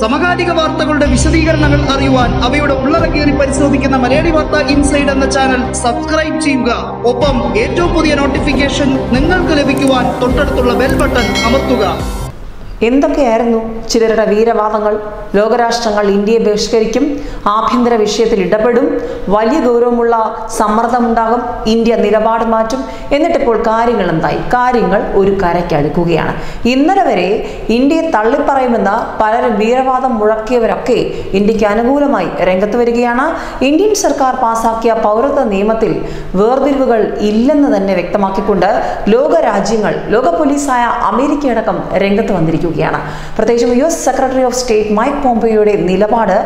സമകാലിക വാർത്തകളുടെ വിശദീകരണങ്ങൾ അറിയുവാൻ അവയുടെ ഉള്ളടക്കേറി പരിശോധിക്കുന്ന മലയാളി വാർത്ത ഇൻസൈഡ് എന്ന ചാനൽ സബ്സ്ക്രൈബ് ചെയ്യുക. ഒപ്പം ഏറ്റവും പുതിയ നോട്ടിഫിക്കേഷൻ നിങ്ങൾക്ക് ലഭിക്കുവാൻ തൊട്ടടുത്തുള്ള ബെൽ ബട്ടൺ അമർത്തുക. എന്തൊക്കെയായിരുന്നു ചിലരുടെ വീരവാദങ്ങൾ? ലോകരാഷ്ട്രങ്ങൾ ഇന്ത്യയെ ബഹിഷ്കരിക്കും ആഭ്യന്തര വിഷയത്തിൽ ഇടപെടും വലിയ ഗൗരവമുള്ള സമ്മർദ്ദമുണ്ടാകും ഇന്ത്യ നിലപാട് മാറ്റും. എന്നിട്ടിപ്പോൾ കാര്യങ്ങൾ എന്തായി? കാര്യങ്ങൾ ഒരു കരയ്ക്ക് അടുക്കുകയാണ്. ഇന്നലെ വരെ ഇന്ത്യയെ തള്ളിപ്പറയുമെന്ന പലരും വീരവാദം മുഴക്കിയവരൊക്കെ ഇന്ത്യയ്ക്ക് അനുകൂലമായി രംഗത്ത് വരികയാണ്. ഇന്ത്യൻ സർക്കാർ പാസാക്കിയ പൗരത്വ നിയമത്തിൽ വേർതിരിവുകൾ ഇല്ലെന്ന് തന്നെ വ്യക്തമാക്കിക്കൊണ്ട് ലോക രാജ്യങ്ങൾ ലോക പോലീസായ അമേരിക്കയടക്കം രംഗത്ത് വന്നിരിക്കുകയാണ് പ്രത്യേകിച്ചും U S secretary of state Mike പോംപെയോയുടെ നിലപാട്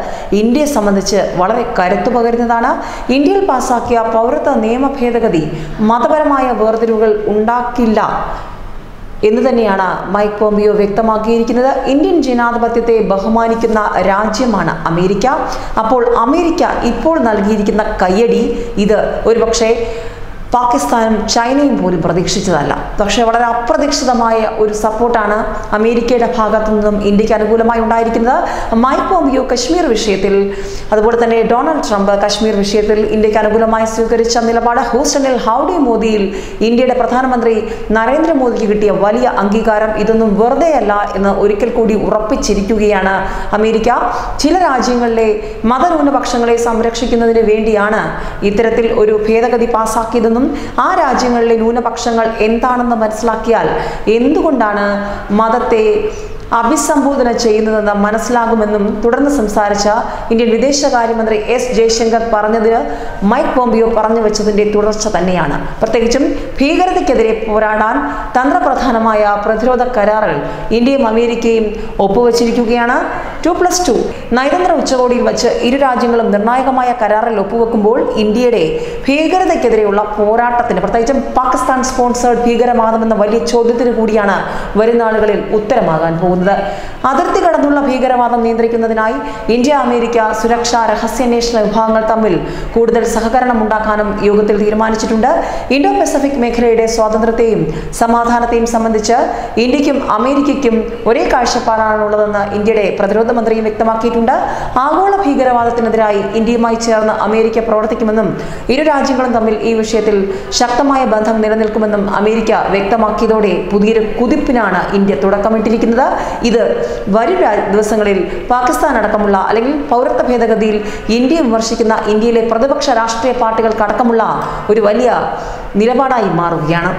ഇന്ത്യയെ സംബന്ധിച്ച് വളരെ കരുത്തു പകരുന്നതാണ്. ഇന്ത്യയിൽ പാസാക്കിയ പൗരത്വ നിയമ ഭേദഗതി മതപരമായ വേർതിരിവുകൾ ഉണ്ടാക്കില്ല എന്ന് തന്നെയാണ് മൈക്ക് പോംപിയോ വ്യക്തമാക്കിയിരിക്കുന്നത്. ഇന്ത്യൻ ജനാധിപത്യത്തെ ബഹുമാനിക്കുന്ന രാജ്യമാണ് അമേരിക്ക. അപ്പോൾ അമേരിക്ക ഇപ്പോൾ നൽകിയിരിക്കുന്ന കയ്യടി ഇത് ഒരുപക്ഷെ പാകിസ്ഥാനും ചൈനയും പോലും പ്രതീക്ഷിച്ചതല്ല. പക്ഷേ വളരെ അപ്രതീക്ഷിതമായ ഒരു സപ്പോർട്ടാണ് അമേരിക്കയുടെ ഭാഗത്തു നിന്നും ഇന്ത്യയ്ക്ക് അനുകൂലമായി ഉണ്ടായിരിക്കുന്നത്. മൈക്ക് പോംപിയോ കശ്മീർ വിഷയത്തിൽ അതുപോലെ തന്നെ ഡൊണാൾഡ് ട്രംപ് കശ്മീർ വിഷയത്തിൽ ഇന്ത്യയ്ക്ക് അനുകൂലമായി സ്വീകരിച്ച നിലപാട് ഹൂസ്റ്റണിൽ ഹൗഡി മോദിയിൽ ഇന്ത്യയുടെ പ്രധാനമന്ത്രി നരേന്ദ്രമോദിക്ക് കിട്ടിയ വലിയ അംഗീകാരം ഇതൊന്നും വെറുതെയല്ല എന്ന് ഒരിക്കൽ കൂടി ഉറപ്പിച്ചിരിക്കുകയാണ് അമേരിക്ക. ചില രാജ്യങ്ങളിലെ മതന്യൂനപക്ഷങ്ങളെ സംരക്ഷിക്കുന്നതിന് വേണ്ടിയാണ് ഇത്തരത്തിൽ ഒരു ഭേദഗതി പാസാക്കിയതെന്നും ആ രാജ്യങ്ങളിലെ ന്യൂനപക്ഷങ്ങൾ എന്താണെന്ന് മനസ്സിലാക്കിയാൽ എന്തുകൊണ്ടാണ് മതത്തെ അഭിസംബോധന ചെയ്യുന്നതെന്ന് മനസ്സിലാകുമെന്നും തുടർന്ന് സംസാരിച്ച ഇന്ത്യൻ വിദേശകാര്യമന്ത്രി എസ് ജയശങ്കർ പറഞ്ഞതിന് മൈക്ക് പോംപിയോ പറഞ്ഞു വെച്ചതിന്റെ തുടർച്ച തന്നെയാണ്. പ്രത്യേകിച്ചും ഭീകരതയ്ക്കെതിരെ പോരാടാൻ തന്ത്രപ്രധാനമായ പ്രതിരോധ കരാറുകൾ ഇന്ത്യയും അമേരിക്കയും ഒപ്പുവച്ചിരിക്കുകയാണ്. ടു പ്ലസ് ടു നയതന്ത്ര ഉച്ചകോടിയിൽ വച്ച് ഇരു രാജ്യങ്ങളും നിർണായകമായ കരാറിൽ ഒപ്പുവെക്കുമ്പോൾ ഇന്ത്യയുടെ ഭീകരതയ്ക്കെതിരെയുള്ള പോരാട്ടത്തിന് പ്രത്യേകിച്ചും പാകിസ്ഥാൻ സ്പോൺസേഡ് ഭീകരവാദമെന്ന വലിയ ചോദ്യത്തിന് കൂടിയാണ് വരുന്ന ആളുകളിൽ ഉത്തരമാകാൻ പോകുന്നത്. അതിർത്തി കടന്നുള്ള ഭീകരവാദം നിയന്ത്രിക്കുന്നതിനായി ഇന്ത്യ അമേരിക്ക സുരക്ഷാ രഹസ്യാന്വേഷണ വിഭാഗങ്ങൾ തമ്മിൽ കൂടുതൽ സഹകരണം ഉണ്ടാക്കാനും യോഗത്തിൽ തീരുമാനിച്ചിട്ടുണ്ട്. ഇൻഡോ പസഫിക് മേഖലയുടെ സ്വാതന്ത്ര്യത്തെയും സമാധാനത്തെയും സംബന്ധിച്ച് ഇന്ത്യക്കും അമേരിക്കയ്ക്കും ഒരേ കാഴ്ചപ്പാടാണുള്ളതെന്ന് ഇന്ത്യയുടെ പ്രതിരോധ മന്ത്രിയും വ്യക്തമാക്കിയിട്ടുണ്ട്. ആഗോള ഭീകരവാദത്തിനെതിരായി ഇന്ത്യയുമായി ചേർന്ന് അമേരിക്ക പ്രവർത്തിക്കുമെന്നും ഇരു രാജ്യങ്ങളും തമ്മിൽ ഈ വിഷയത്തിൽ ശക്തമായ ബന്ധം നിലനിൽക്കുമെന്നും അമേരിക്ക വ്യക്തമാക്കിയതോടെ പുതിയൊരു കുതിപ്പിനാണ് ഇന്ത്യ തുടക്കമിട്ടിരിക്കുന്നത്. ഇത് വരും ദിവസങ്ങളിൽ പാകിസ്ഥാൻ അടക്കമുള്ള അല്ലെങ്കിൽ പൗരത്വ ഭേദഗതിയിൽ ഇന്ത്യ വിമർശിക്കുന്ന ഇന്ത്യയിലെ പ്രതിപക്ഷ രാഷ്ട്രീയ പാർട്ടികൾക്കടക്കമുള്ള ഒരു വലിയ നിലപാടായി മാറുകയാണ്.